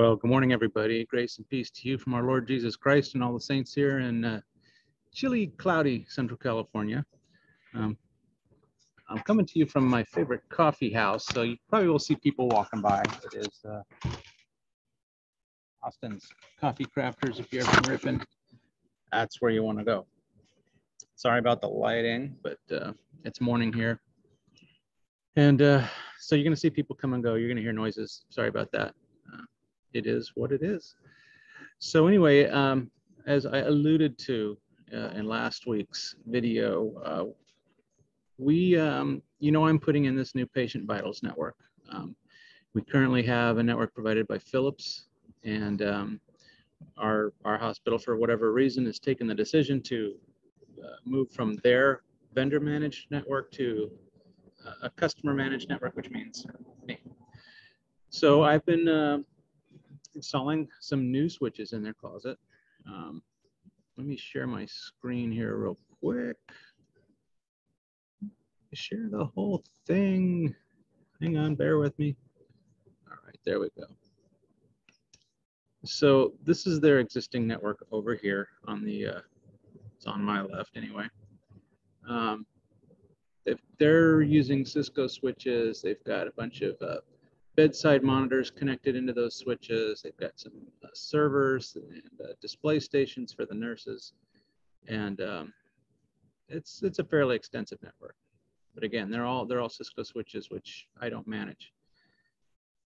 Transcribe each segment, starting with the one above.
Well, good morning, everybody. Grace and peace to you from our Lord Jesus Christ and all the saints here in uh, chilly, cloudy Central California. Um, I'm coming to you from my favorite coffee house, so you probably will see people walking by. It is uh, Austin's Coffee Crafters. If you're ever Ripon, that's where you want to go. Sorry about the lighting, but uh, it's morning here. And uh, so you're going to see people come and go. You're going to hear noises. Sorry about that it is what it is. So anyway, um, as I alluded to uh, in last week's video, uh, we, um, you know, I'm putting in this new patient vitals network. Um, we currently have a network provided by Philips and um, our, our hospital, for whatever reason, has taken the decision to uh, move from their vendor managed network to a customer managed network, which means me. So I've been uh, installing some new switches in their closet. Um, let me share my screen here real quick. Share the whole thing. Hang on, bear with me. All right, there we go. So this is their existing network over here on the, uh, it's on my left anyway. Um, they're using Cisco switches. They've got a bunch of uh, bedside monitors connected into those switches. They've got some uh, servers and uh, display stations for the nurses. And um, it's, it's a fairly extensive network. But again, they're all, they're all Cisco switches, which I don't manage.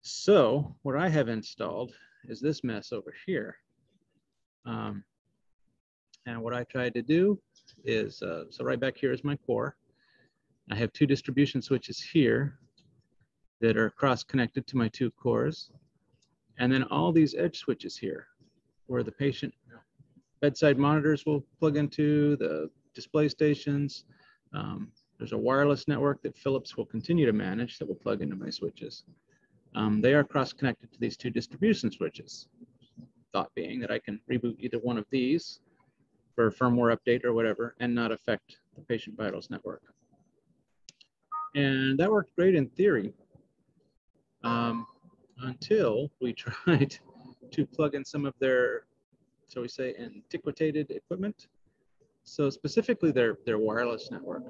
So what I have installed is this mess over here. Um, and what I tried to do is, uh, so right back here is my core. I have two distribution switches here that are cross connected to my two cores. And then all these edge switches here where the patient bedside monitors will plug into, the display stations. Um, there's a wireless network that Philips will continue to manage that will plug into my switches. Um, they are cross connected to these two distribution switches. Thought being that I can reboot either one of these for a firmware update or whatever and not affect the patient vitals network. And that worked great in theory um, until we tried to plug in some of their, shall we say, antiquated equipment. So specifically their, their wireless network.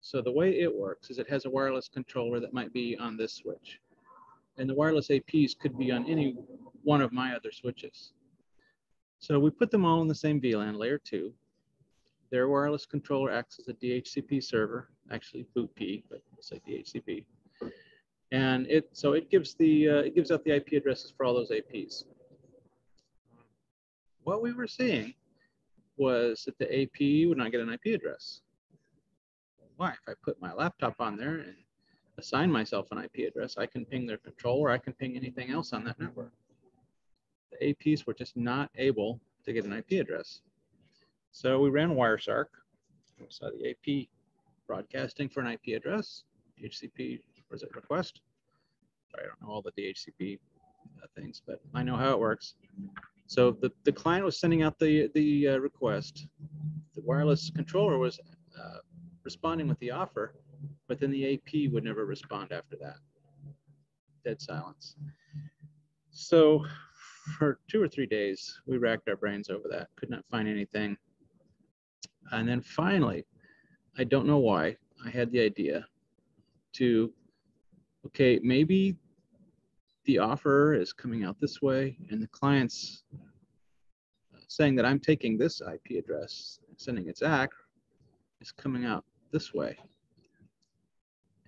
So the way it works is it has a wireless controller that might be on this switch. And the wireless APs could be on any one of my other switches. So we put them all in the same VLAN, layer two. Their wireless controller acts as a DHCP server, actually BootP, but we'll say DHCP and it so it gives the uh, it gives out the IP addresses for all those APs. What we were seeing was that the AP would not get an IP address. Why? If I put my laptop on there and assign myself an IP address, I can ping their controller, I can ping anything else on that network. The APs were just not able to get an IP address. So we ran Wireshark. Saw the AP broadcasting for an IP address. HCP was it request? I don't know all the DHCP uh, things, but I know how it works. So the, the client was sending out the, the uh, request. The wireless controller was uh, responding with the offer, but then the AP would never respond after that. Dead silence. So for two or three days, we racked our brains over that, could not find anything. And then finally, I don't know why, I had the idea to okay, maybe the offer is coming out this way and the client's saying that I'm taking this IP address sending its ACK is coming out this way.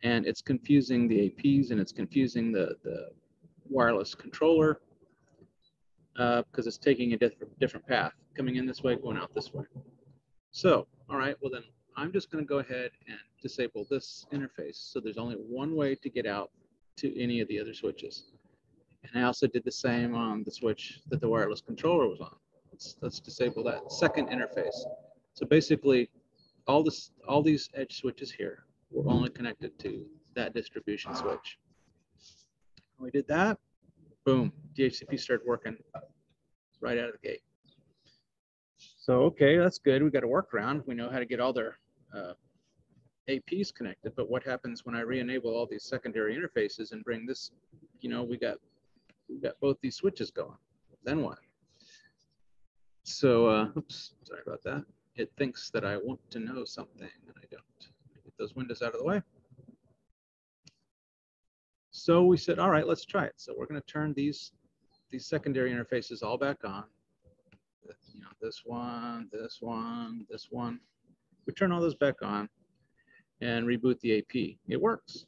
And it's confusing the APs and it's confusing the, the wireless controller uh, because it's taking a different, different path, coming in this way, going out this way. So, all right, well then I'm just gonna go ahead and disable this interface. So there's only one way to get out to any of the other switches. And I also did the same on the switch that the wireless controller was on. Let's, let's disable that second interface. So basically, all this, all these edge switches here were only connected to that distribution switch. We did that, boom, DHCP started working right out of the gate. So, okay, that's good. We got a workaround. We know how to get all their uh, APs connected, but what happens when I re-enable all these secondary interfaces and bring this, you know, we got we've got both these switches going. Then what? So, uh, oops, sorry about that. It thinks that I want to know something and I don't. Get those windows out of the way. So we said, all right, let's try it. So we're going to turn these these secondary interfaces all back on. You know, this one, this one, this one. We turn all those back on and reboot the AP. It works.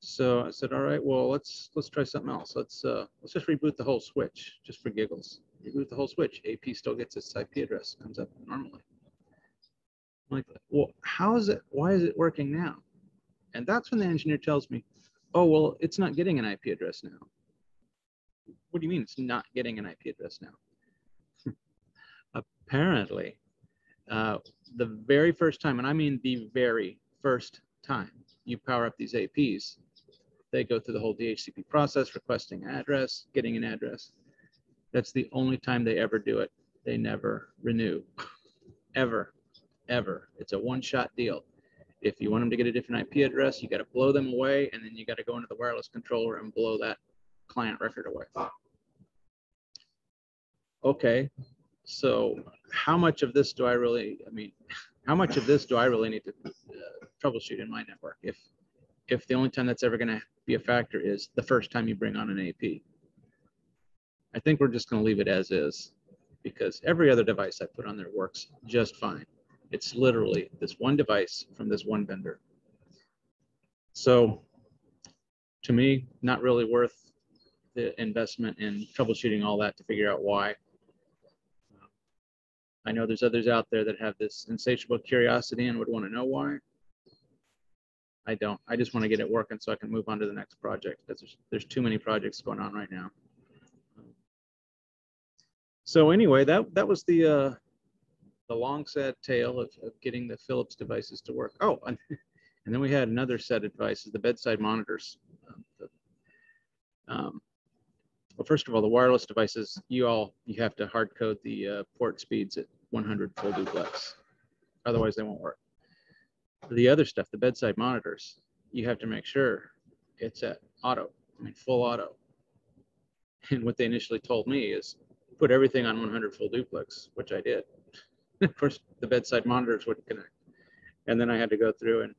So I said, all right, well, let's let's try something else. Let's uh, let's just reboot the whole switch, just for giggles. Reboot the whole switch. AP still gets its IP address, comes up normally. I'm like, well, how is it? Why is it working now? And that's when the engineer tells me, oh, well, it's not getting an IP address now. What do you mean it's not getting an IP address now? Apparently, uh, the very first time, and I mean the very first time you power up these APs, they go through the whole DHCP process, requesting address, getting an address. That's the only time they ever do it. They never renew, ever, ever. It's a one-shot deal. If you want them to get a different IP address, you got to blow them away, and then you got to go into the wireless controller and blow that client record away. Okay, so how much of this do I really, I mean, how much of this do I really need to uh, troubleshoot in my network if if the only time that's ever going to be a factor is the first time you bring on an AP? I think we're just going to leave it as is because every other device I put on there works just fine. It's literally this one device from this one vendor. So to me, not really worth the investment in troubleshooting all that to figure out why. I know there's others out there that have this insatiable curiosity and would want to know why. I don't. I just want to get it working so I can move on to the next project because there's, there's too many projects going on right now. So anyway, that that was the uh, the long sad tale of, of getting the Philips devices to work. Oh, and, and then we had another set of devices, the bedside monitors. Um, the, um, well, first of all, the wireless devices, you all, you have to hard code the uh, port speeds at 100 full duplex. Otherwise, they won't work. The other stuff, the bedside monitors, you have to make sure it's at auto, I mean, full auto. And what they initially told me is put everything on 100 full duplex, which I did. of course, the bedside monitors wouldn't connect. And then I had to go through and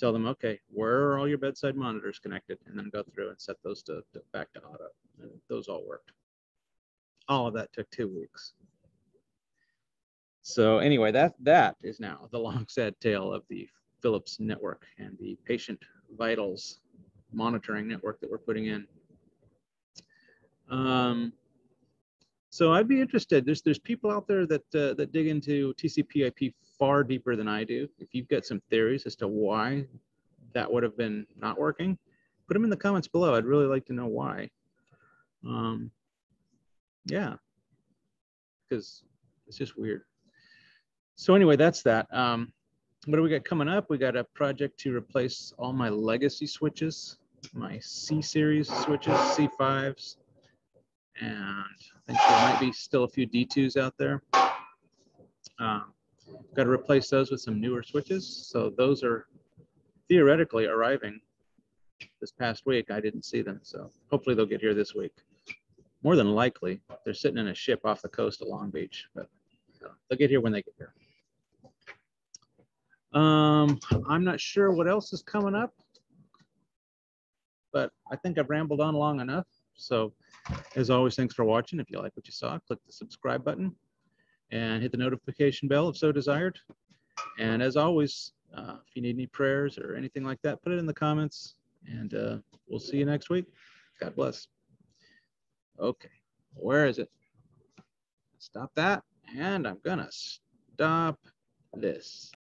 tell them, okay, where are all your bedside monitors connected? And then go through and set those to, to back to auto. Those all worked. All of that took two weeks. So anyway, that that is now the long sad tale of the Philips network and the patient vitals monitoring network that we're putting in. Um, so I'd be interested. There's there's people out there that uh, that dig into TCP/IP far deeper than I do. If you've got some theories as to why that would have been not working, put them in the comments below. I'd really like to know why. Um, yeah, because it's just weird. So anyway, that's that. Um, what do we got coming up? We got a project to replace all my legacy switches, my C series switches, C5s, and I think there might be still a few D2s out there. Um, got to replace those with some newer switches. So those are theoretically arriving this past week. I didn't see them, so hopefully they'll get here this week. More than likely, they're sitting in a ship off the coast of Long Beach, but they'll get here when they get here. Um, I'm not sure what else is coming up, but I think I've rambled on long enough. So as always, thanks for watching. If you like what you saw, click the subscribe button and hit the notification bell if so desired. And as always, uh, if you need any prayers or anything like that, put it in the comments and uh, we'll see you next week. God bless. Okay, where is it? Stop that. And I'm gonna stop this.